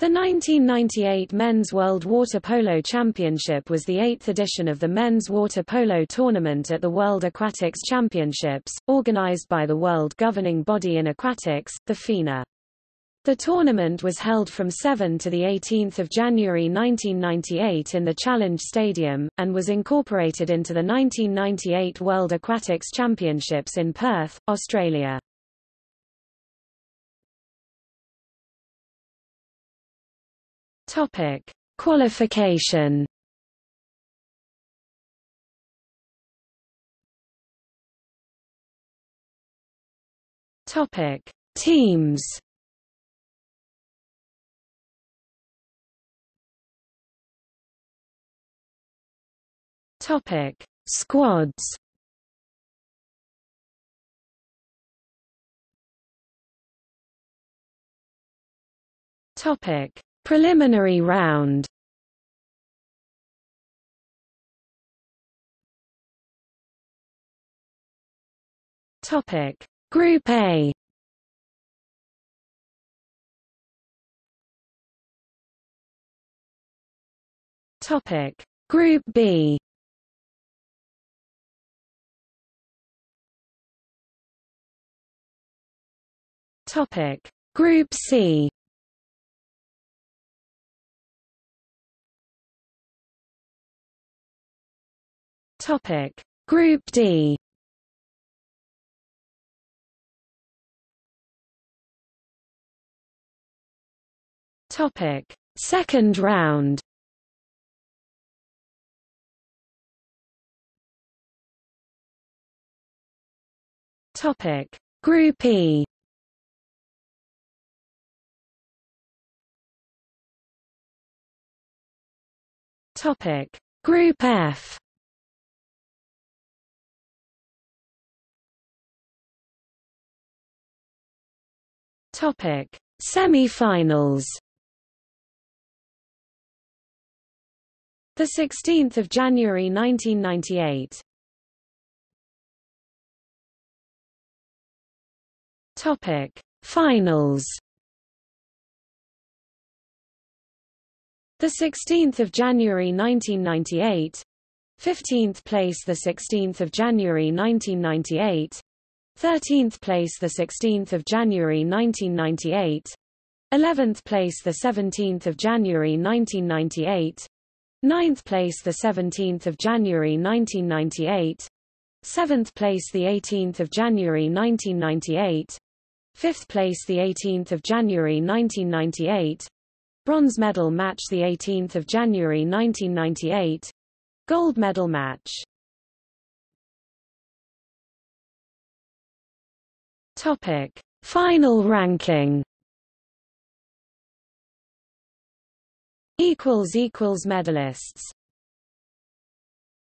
The 1998 Men's World Water Polo Championship was the eighth edition of the men's water polo tournament at the World Aquatics Championships, organized by the world governing body in aquatics, the FINA. The tournament was held from 7 to 18 January 1998 in the Challenge Stadium, and was incorporated into the 1998 World Aquatics Championships in Perth, Australia. Topic: Qualification. Topic: Teams. Topic: Squads. Topic: Preliminary round. Topic. Group A. Topic. Group B. Topic. Group C Topic. Group D. Topic. Second round. Topic. Group E. Topic. Group F Topic: Semi-finals. The 16th of January 1998. Topic: Finals. The 16th of January 1998. 15th place the 16th of January 1998 13th place the 16th of January 1998 11th place the 17th of January 1998 9th place the 17th of January 1998 7th place the 18th of January 1998 5th place the 18th of January 1998 bronze medal match the 18th of January 1998 gold medal match Topic: Final ranking. Equals equals medalists.